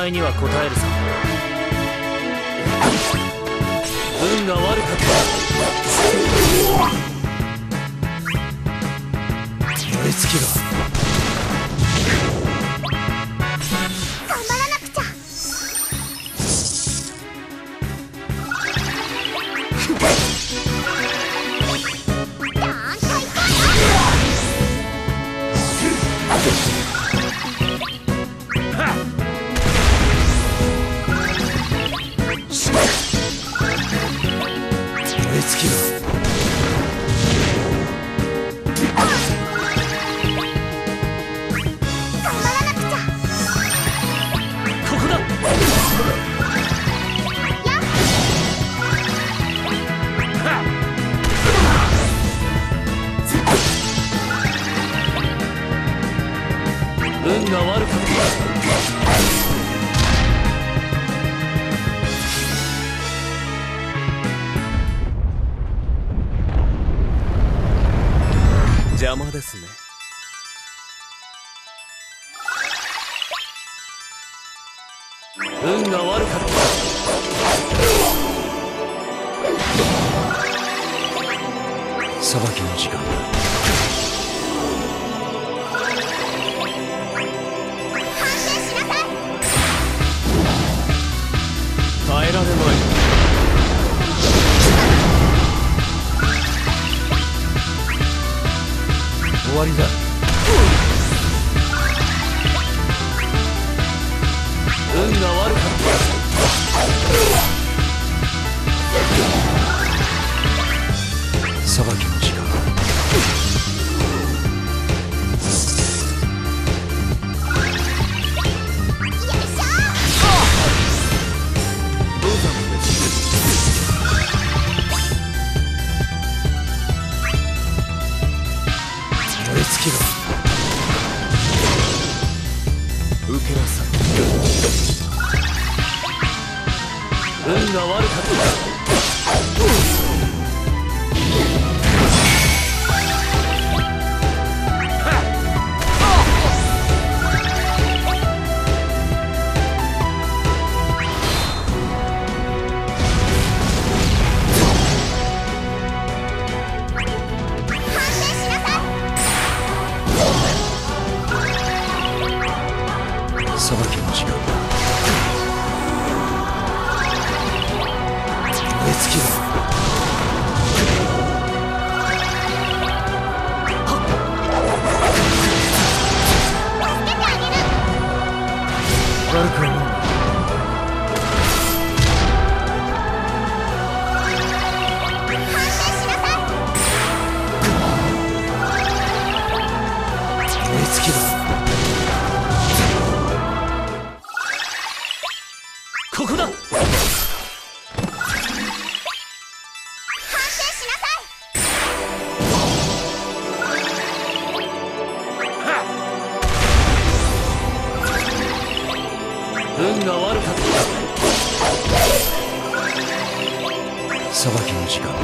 待には応えるさ。運が悪かった。燃え尽きが。運が悪かった邪魔ですね。運が悪かった。裁きの時間だ。わりだ。運が悪かった。裁きの時間運が悪かった。裁きの時間だ燃え尽きろ。悪くはない。燃え尽きろ。だ。反省しなさい運が悪かった裁きの時間だ。